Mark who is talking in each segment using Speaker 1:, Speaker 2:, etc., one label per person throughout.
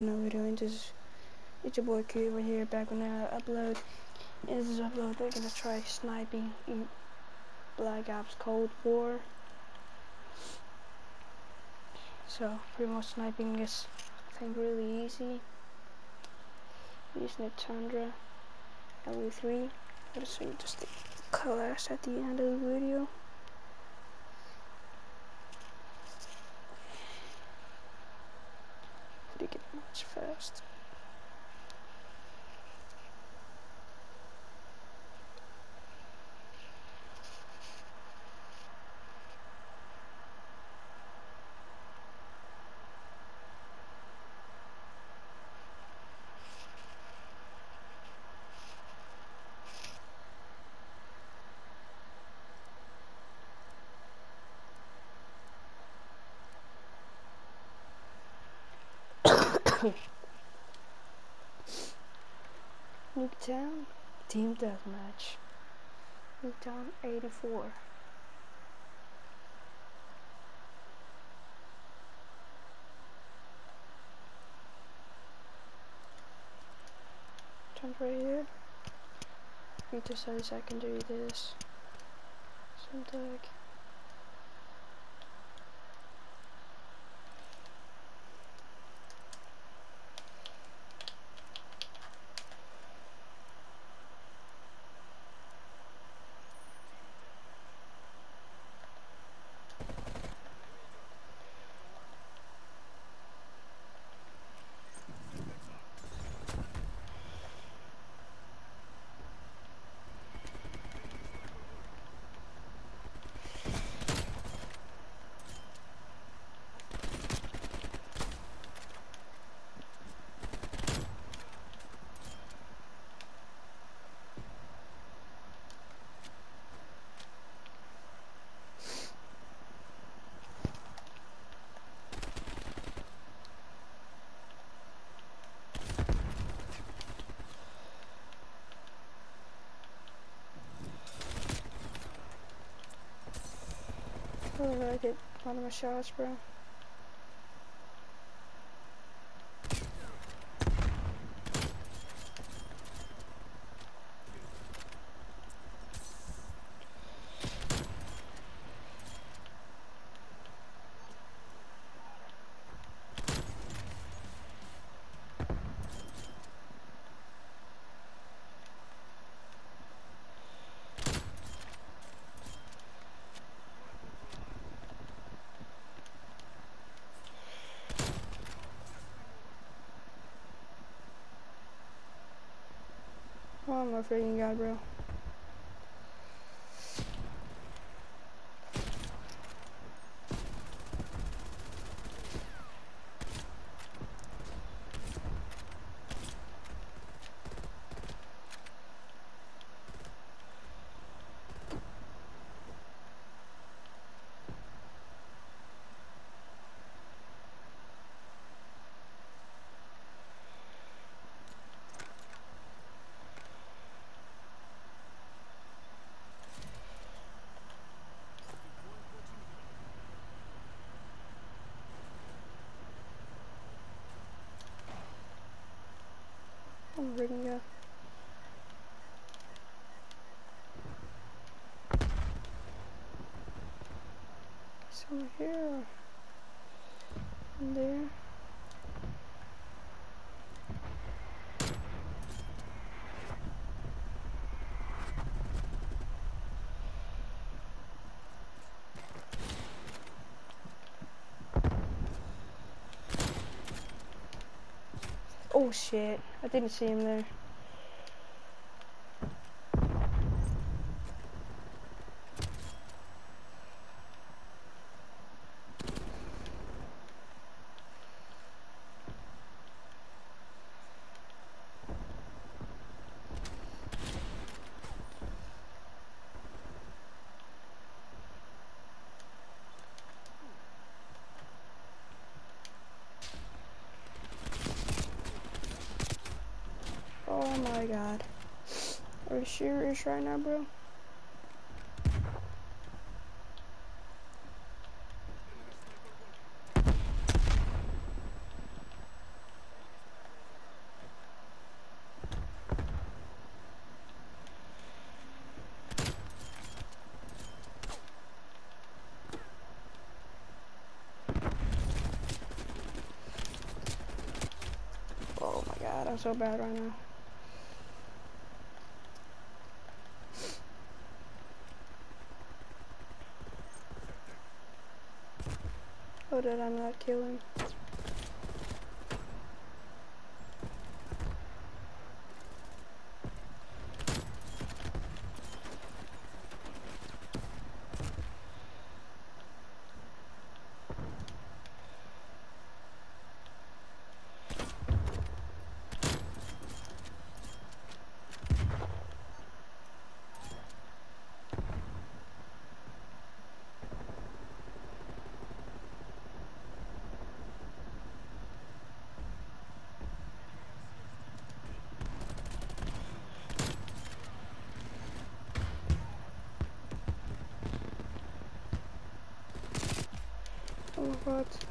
Speaker 1: no video and just it's your boy Q over here back when I upload. And this is upload. We're gonna try sniping in Black Ops Cold War. So pretty much sniping is I think really easy. Using a Tundra LE3 I'll just show you just the colors at the end of the video pretty get much fast. Nuketown Team Deathmatch. Nuketown 84. Jump right here. Need to say I can do this. Some tag. I get one of my shots, bro. Oh my freaking god, bro. I'm rigging you. Some here. And there. Oh shit, I didn't see him there. Oh my god. Are you serious right now, bro? Oh so bad right now. Oh, did I not kill him?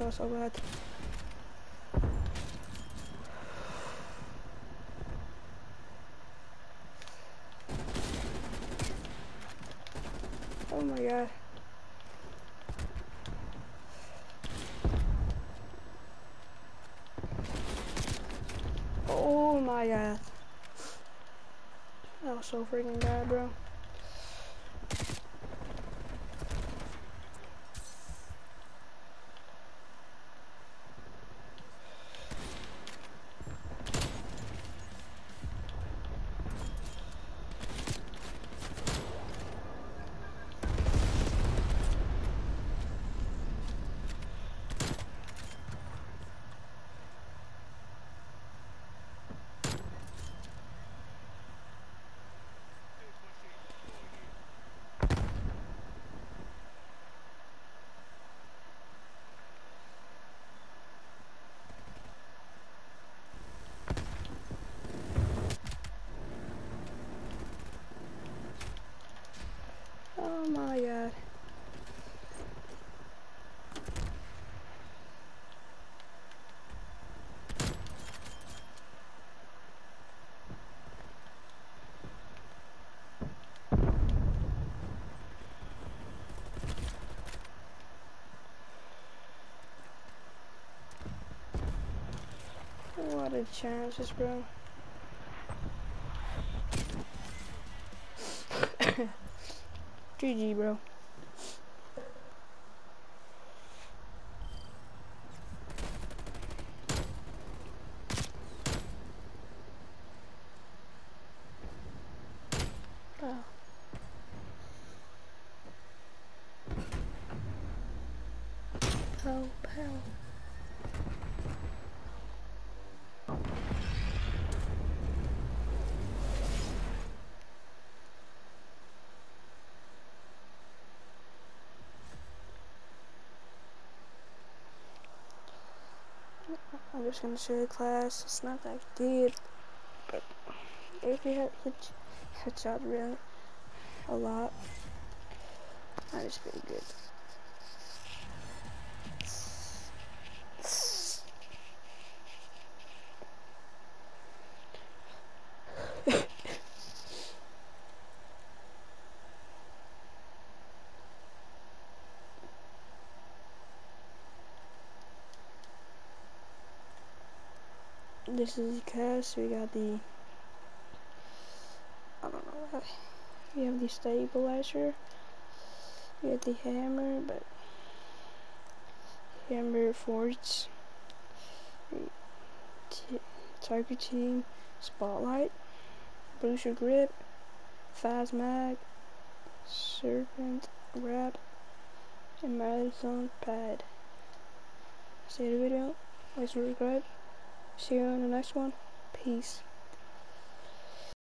Speaker 1: That was so bad. Oh my god. Oh my god. That was so freaking bad, bro. Oh my god. What a chances, bro. GG, bro. Pow, pow. Just gonna show the class. It's not that good, but if you hit hit headshot really a lot, that is pretty good. This is the cast. We got the I don't know we have the stabilizer. We have the hammer, but hammer Tiger Team, Spotlight, Booster Grip, Fast Mag, Serpent Wrap, and Marathon Pad. See the video, like subscribe, see you in the next one, peace.